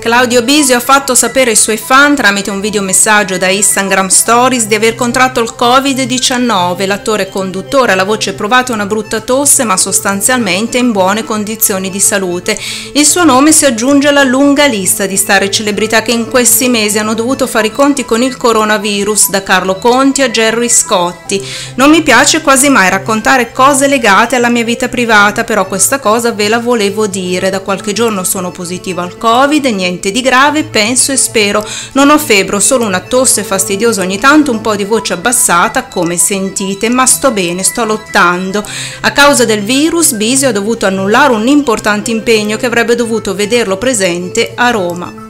Claudio Bisio ha fatto sapere ai suoi fan tramite un videomessaggio da Instagram Stories di aver contratto il Covid-19. L'attore conduttore ha la voce provata una brutta tosse ma sostanzialmente in buone condizioni di salute. Il suo nome si aggiunge alla lunga lista di star e celebrità che in questi mesi hanno dovuto fare i conti con il coronavirus, da Carlo Conti a Jerry Scotti. Non mi piace quasi mai raccontare cose legate alla mia vita privata, però questa cosa ve la volevo dire. Da qualche giorno sono positiva al Covid, niente di grave, penso e spero. Non ho febbre, solo una tosse fastidiosa ogni tanto, un po' di voce abbassata, come sentite, ma sto bene, sto lottando. A causa del virus, Bisio ha dovuto annullare un importante impegno che avrebbe dovuto vederlo presente a Roma.